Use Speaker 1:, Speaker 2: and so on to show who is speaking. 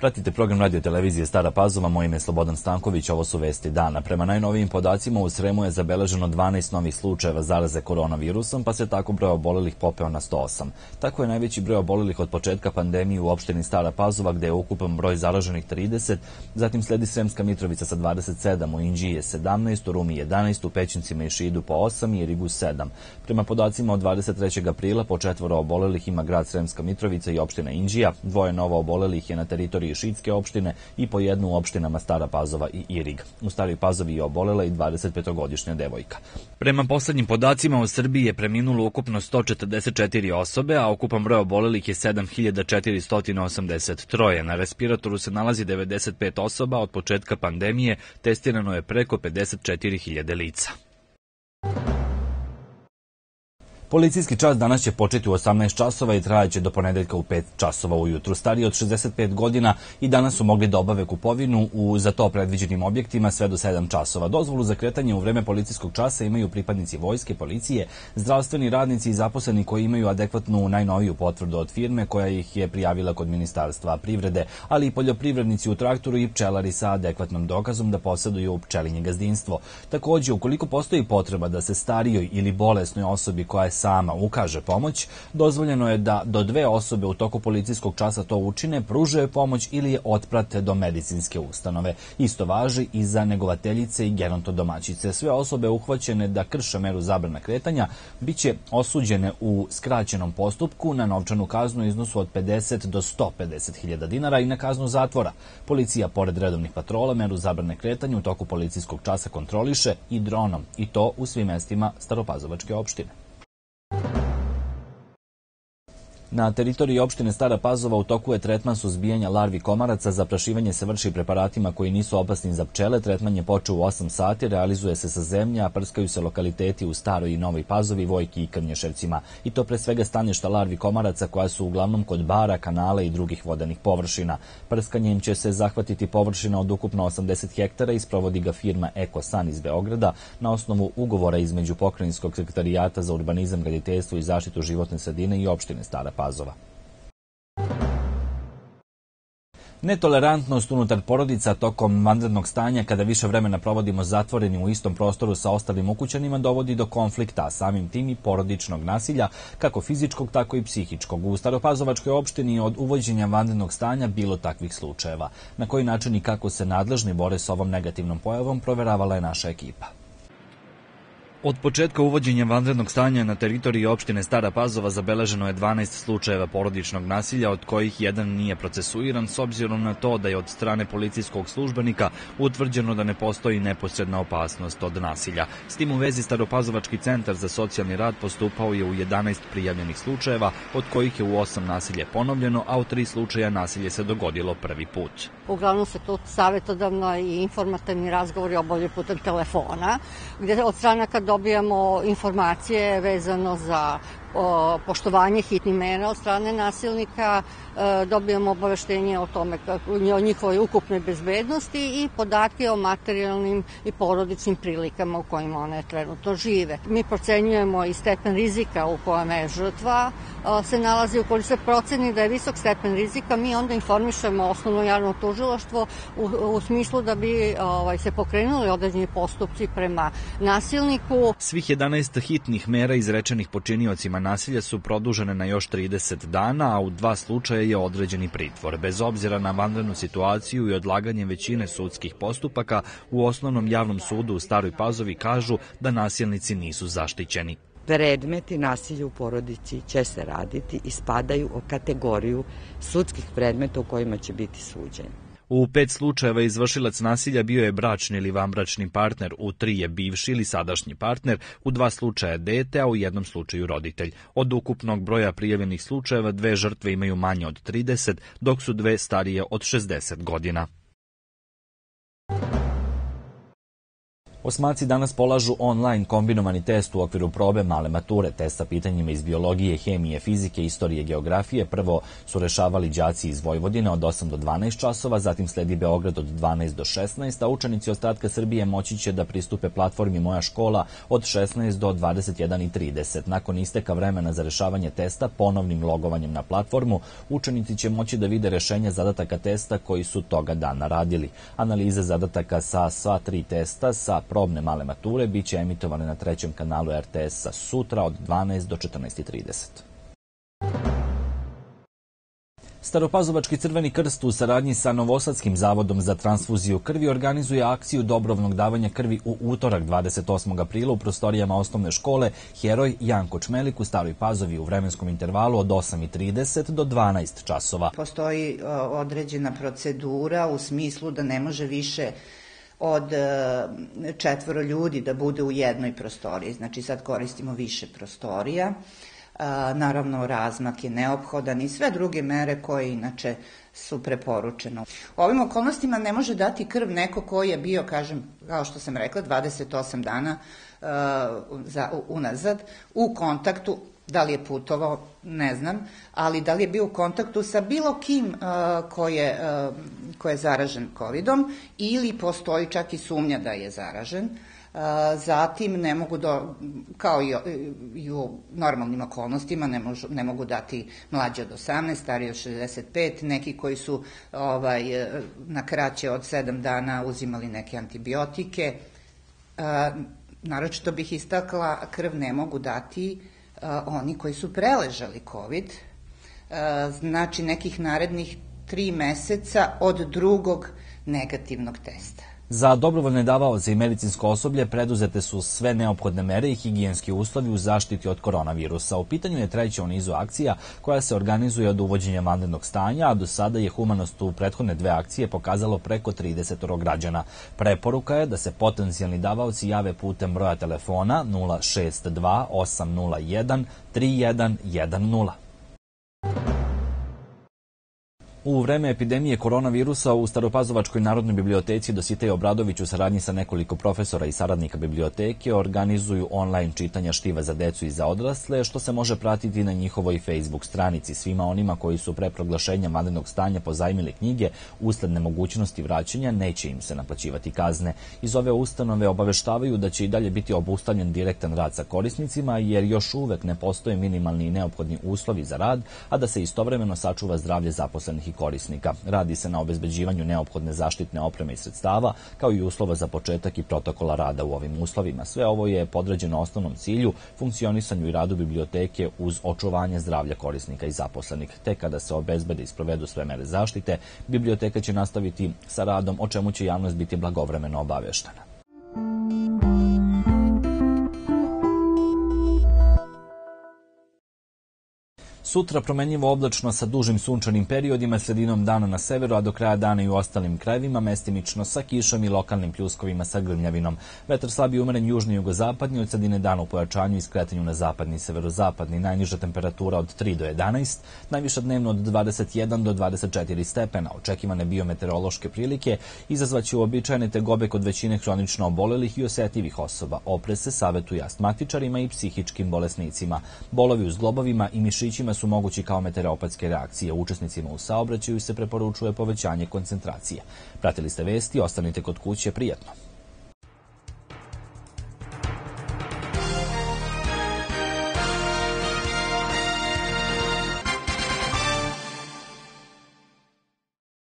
Speaker 1: Pratite program radio televizije Stara Pazova, moje ime je Slobodan Stanković, ovo su vesti dana. Prema najnovijim podacima u Sremu je zabeleženo 12 novih slučajeva zaraze koronavirusom, pa se tako broj obolelih popeo na 108. Tako je najveći broj obolelih od početka pandemije u opštini Stara Pazova, gde je ukupan broj zaraženih 30, zatim sledi Sremska Mitrovica sa 27, u Inđiji je 17, u Rumi 11, u Pećincima i Šidu po 8 i Rigu 7. Prema podacima od 23. aprila po četvoro obolelih ima grad Sremska Mitrovica i opština Inđija, dvoje novo obolelih je na teritoriji Šidske opštine i po jednu u opštinama Stara Pazova i Irig. U Staroj Pazovi je obolela i 25-godišnja devojka. Prema poslednjim podacima u Srbiji je preminulo ukupno 144 osobe, a ukupan broj obolelih je 7483. Na respiratoru se nalazi 95 osoba, od početka pandemije testirano je preko 54.000 lica. Policijski čas danas će početi u 18 časova i trajaće do ponedeljka u 5 časova ujutru. Stariji od 65 godina i danas su mogli da obave kupovinu u za to predviđenim objektima sve do 7 časova. Dozvolu za kretanje u vreme policijskog časa imaju pripadnici vojske, policije, zdravstveni radnici i zaposleni koji imaju adekvatnu najnoviju potvrdu od firme koja ih je prijavila kod Ministarstva privrede, ali i poljoprivrednici u traktoru i pčelari sa adekvatnom dokazom da poseduju pčelinje gazdinstvo. Takođe, ukoliko postoji potreba da se starijoj ili bolesnoj osobi koja je sama ukaže pomoć, dozvoljeno je da do dve osobe u toku policijskog časa to učine, pružaju pomoć ili je otprate do medicinske ustanove. Isto važi i za negovateljice i gerontodomaćice. Sve osobe uhvaćene da krše meru zabrana kretanja biće osuđene u skraćenom postupku na novčanu kaznu iznosu od 50 do 150 hiljada dinara i na kaznu zatvora. Policija, pored redovnih patrola, meru zabrane kretanja u toku policijskog časa kontroliše i dronom, i to u svim mestima Staropazovačke opštine. Na teritoriji opštine Stara Pazova u toku je tretman suzbijanja larvi komaraca. Zaprašivanje se vrši preparatima koji nisu opasni za pčele. Tretman je počeo u 8 sati, realizuje se sa zemlja, prskaju se lokaliteti u Staroj i Novoj Pazovi, Vojki i Krnješevcima. I to pre svega staništa larvi komaraca koja su uglavnom kod bara, kanala i drugih vodenih površina. Prskanjem će se zahvatiti površina od ukupno 80 hektara i sprovodi ga firma Ekosan iz Beograda na osnovu ugovora između Pokrajinskog sekretarijata za urbanizam, graditeljstvo i zaštitu životne sredine i opštine Stara. Netolerantnost unutar porodica tokom vanrednog stanja kada više vremena provodimo zatvoreni u istom prostoru sa ostalim ukućanima dovodi do konflikta, a samim tim i porodičnog nasilja, kako fizičkog, tako i psihičkog. U Staropazovačkoj opštini od uvođenja vanrednog stanja bilo takvih slučajeva. Na koji način i kako se nadležni bore s ovom negativnom pojavom proveravala je naša ekipa. Od početka uvođenja vanrednog stanja na teritoriji opštine Stara Pazova zabeleženo je 12 slučajeva porodičnog nasilja, od kojih jedan nije procesuiran s obzirom na to da je od strane policijskog službenika utvrđeno da ne postoji neposredna opasnost od nasilja. S tim u vezi Staropazovački centar za socijalni rad postupao je u 11 prijavljenih slučajeva, od kojih je u 8 nasilje ponovljeno, a u 3 slučaja nasilje se dogodilo prvi put.
Speaker 2: Uglavnom se to savjetodavno i informativni razgovori obavljaju putem telefona, gde od stranaka dobijamo informacije vezano za o, poštovanje hitnih mera od strane nasilnika, e, dobijamo obaveštenje o tome o njihovoj ukupnoj bezbednosti i podatke o materijalnim i porodičnim prilikama u kojima one trenutno žive. Mi procenjujemo i stepen rizika u kojem je žrtva se nalazi, ukoliko se proceni da je visok stepen rizika, mi onda informišemo osnovno javno tužilaštvo u, u smislu da bi ovaj, se pokrenuli određeni postupci prema nasilniku.
Speaker 1: Svih 11 hitnih mera izrečenih počiniocima nasilja su produžene na još 30 dana, a u dva slučaja je određeni pritvor. Bez obzira na vanrednu situaciju i odlaganje većine sudskih postupaka, u osnovnom javnom sudu u Staroj Pazovi kažu da nasilnici nisu zaštićeni.
Speaker 3: Predmeti nasilja u porodici će se raditi i spadaju u kategoriju sudskih predmeta u kojima će biti suđeni.
Speaker 1: U pet slučajeva izvršilac nasilja bio je bračni ili vanbračni partner, u tri je bivši ili sadašnji partner, u dva slučaja dete, a u jednom slučaju roditelj. Od ukupnog broja prijavljenih slučajeva dve žrtve imaju manje od 30, dok su dve starije od 60 godina. Osmaci danas polažu online kombinovani test u okviru probe male mature, test sa pitanjima iz biologije, hemije, fizike, istorije, geografije. Prvo su rešavali đaci iz Vojvodine od 8 do 12 časova, zatim sledi Beograd od 12 do 16, a učenici ostatka Srbije moći će da pristupe platformi Moja škola od 16 do 21.30. Nakon isteka vremena za rešavanje testa, ponovnim logovanjem na platformu, učenici će moći da vide rešenja zadataka testa koji su toga dana radili. Analize zadataka sa sva tri testa sa probne male mature biće emitovane na trećem kanalu RTS-a sutra od 12 do 14.30. Staropazovački crveni krst u saradnji sa Novosadskim zavodom za transfuziju krvi organizuje akciju dobrovnog davanja krvi u utorak 28. aprila u prostorijama osnovne škole Heroj Janko Čmelik u Staroj Pazovi u vremenskom intervalu od 8.30 do 12 časova.
Speaker 4: Postoji određena procedura u smislu da ne može više od e, četvoro ljudi da bude u jednoj prostoriji. Znači sad koristimo više prostorija. E, naravno, razmak je neophodan i sve druge mere koje inače su preporučene. U ovim okolnostima ne može dati krv neko ko je bio, kažem, kao što sam rekla, 28 dana uh, za, unazad u kontaktu Da li je putovao, ne znam, ali da li je bio u kontaktu sa bilo kim uh, je, uh, ko je zaražen COVID-om ili postoji čak i sumnja da je zaražen. Zatim ne mogu do, kao i, u normalnim okolnostima ne, možu, ne mogu dati mlađe od 18, stariji od 65, neki koji su ovaj, na kraće od 7 dana uzimali neke antibiotike. Naročito bih istakla, krv ne mogu dati oni koji su preležali COVID, znači nekih narednih tri meseca od drugog negativnog testa.
Speaker 1: Za dobrovoljne davaoce i medicinsko osoblje preduzete su sve neophodne mere i higijenski uslovi u zaštiti od koronavirusa. U pitanju je treća u nizu akcija koja se organizuje od uvođenja vanrednog stanja, a do sada je humanost u prethodne dve akcije pokazalo preko 30 građana. Preporuka je da se potencijalni davaoci jave putem broja telefona 062 801 3110. U vreme epidemije koronavirusa u Staropazovačkoj narodnoj biblioteci Dositej Obradović u saradnji sa nekoliko profesora i saradnika biblioteke organizuju online čitanja štiva za decu i za odrasle, što se može pratiti na njihovoj Facebook stranici. Svima onima koji su pre proglašenja vanrednog stanja pozajmili knjige, usled nemogućnosti vraćanja, neće im se naplaćivati kazne. Iz ove ustanove obaveštavaju da će i dalje biti obustavljen direktan rad sa korisnicima, jer još uvek ne postoje minimalni i neophodni uslovi za rad, a da se istovremeno sačuva zdravlje zaposlenih i korisnika. Radi se na obezbeđivanju neophodne zaštitne opreme i sredstava, kao i uslova za početak i protokola rada u ovim uslovima. Sve ovo je podređeno osnovnom cilju, funkcionisanju i radu biblioteke uz očuvanje zdravlja korisnika i zaposlenih. Te kada se obezbede i sprovedu sve mere zaštite, biblioteka će nastaviti sa radom, o čemu će javnost biti blagovremeno obaveštena. Sutra promenjivo oblačno sa dužim sunčanim periodima sredinom dana na severu, a do kraja dana i u ostalim krajevima, mestimično sa kišom i lokalnim pljuskovima sa grmljavinom. Vetar slabi umeren južni i jugozapadni, od sredine dana u pojačanju i skretanju na zapadni i severozapadni. Najniža temperatura od 3 do 11, najviša dnevno od 21 do 24 stepena. Očekivane biometeorološke prilike izazvaće uobičajene tegobe kod većine hronično obolelih i osetljivih osoba. Opre se savetuje astmatičarima i psihičkim bolesnicima. Bolovi u zglobovima i mišićima su mogući kao meteoropatske reakcije. Učesnicima u saobraćaju se preporučuje povećanje koncentracije. Pratili ste vesti, ostanite kod kuće, prijatno.